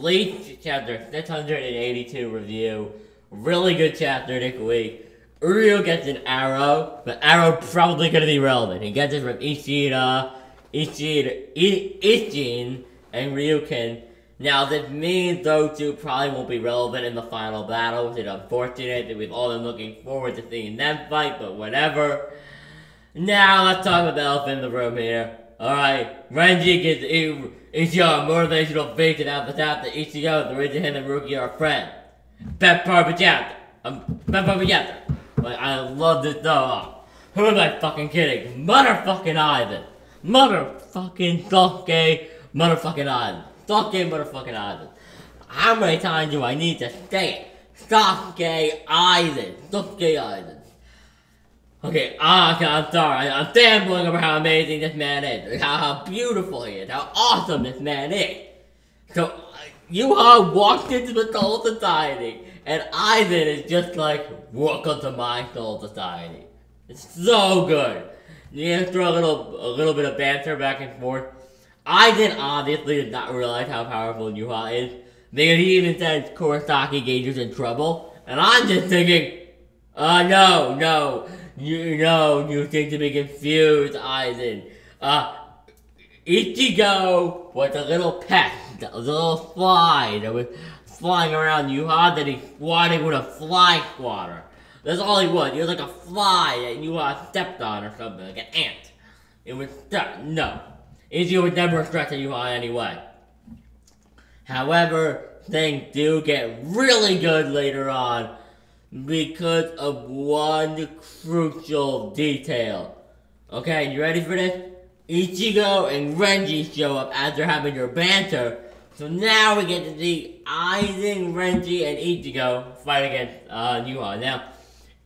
Bleach chapter 682 review. Really good chapter this week. Uryu gets an arrow, but arrow probably gonna be relevant. He gets it from Ishida, Ishida, I, Isshin, and Ryuken. Now this means those two probably won't be relevant in the final battle, which is unfortunate that we've all been looking forward to seeing them fight, but whatever. Now let's talk about the elephant in the room here. Alright, Renji gets Ichigo a motivational speech and emphasizes that Ichigo, the reason him and Ruki are friends. Of the chapter. Um, the. Like, I love this though. Who am I fucking kidding? Motherfucking Aizen. Motherfucking Sosuke. Motherfucking Aizen. Sosuke motherfucking Aizen. How many times do I need to say it? Sosuke Aizen. Sosuke Aizen. Okay, ah, okay, I'm sorry. I'm rambling over how amazing this man is, how, how beautiful he is, how awesome this man is. So, uh, Yuha walked into the Soul Society, and Aizen is just like, welcome to my Soul Society. It's so good. You to throw a little, a little bit of banter back and forth. Aizen obviously did not realize how powerful Yuha is, because he even says Kurosaki Gager's in trouble, and I'm just thinking, uh, no, no. You know, you seem to be confused, Aizen. Uh, Ichigo was a little pest, a little fly that was flying around Yuha that he swatted with a fly swatter. That's all he was. He was like a fly that Yuha stepped on or something, like an ant. It was stuck. No. Ichigo was never a to Yuha anyway. However, things do get really good later on because of one crucial detail. Okay, you ready for this? Ichigo and Renji show up after having their banter. So now we get to see Aizen, Renji, and Ichigo fight against uh, Yuha. Now,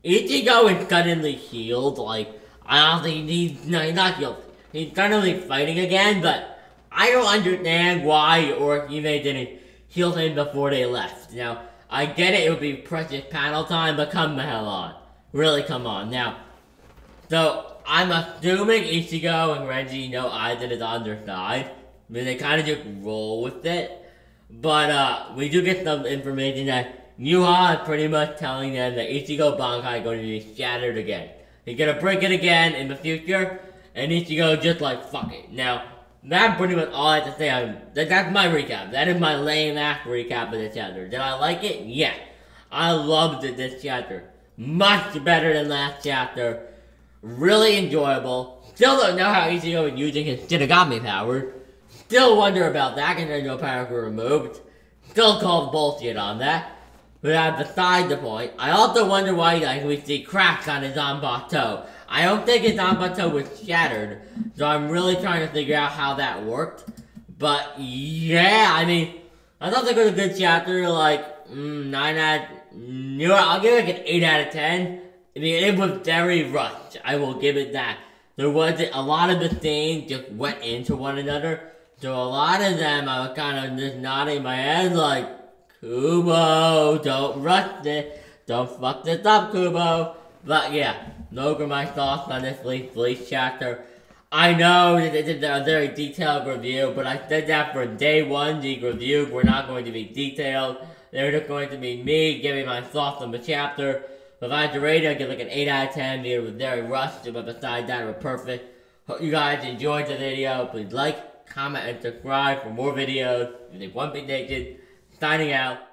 Ichigo is suddenly healed. Like, I don't think he's, no, he's not healed. He's suddenly fighting again, but I don't understand why or he didn't heal him before they left. Now, I get it, it would be precious panel time, but come the hell on. Really, come on. Now, so, I'm assuming Ichigo and Renji know Aizen is on their side. I mean, they kind of just roll with it. But, uh, we do get some information that Yuha is pretty much telling them that Ichigo Bankai is going to be shattered again. He's gonna break it again in the future, and Ichigo just like, fuck it. Now, that's pretty much all I have to say. On, that, that's my recap. That is my lame ass recap of this chapter. Did I like it? Yeah. I loved it, this chapter. Much better than last chapter. Really enjoyable. Still don't know how Ichigo is using his Shinigami power. Still wonder about that because there's no power removed. Still called bullshit on that. But that's beside the point. I also wonder why like, we see cracks on his Zanpakuto. I don't think his Zanpakuto was shattered, so I'm really trying to figure out how that worked. But yeah, I mean, I thought it was a good chapter, like, mm, 9 out of, you know, I'll give it like an 8 out of 10. I mean, it was very rushed, I will give it that. There wasn't, a lot of the things just went into one another. So a lot of them, I was kind of just nodding my head like, Kubo, don't rush it. Don't fuck this up, Kubo. But yeah, those are my thoughts on this Leaf Bleach chapter. I know that is a very detailed review, but I said that for day one, the reviews were not going to be detailed. They're just going to be me giving my thoughts on the chapter. But If I had to rate it, I'd give like an 8 out of 10. It was very rushed, but besides that, it was perfect. Hope you guys enjoyed the video. Please like, comment, and subscribe for more videos. If you want Big Naked, signing out.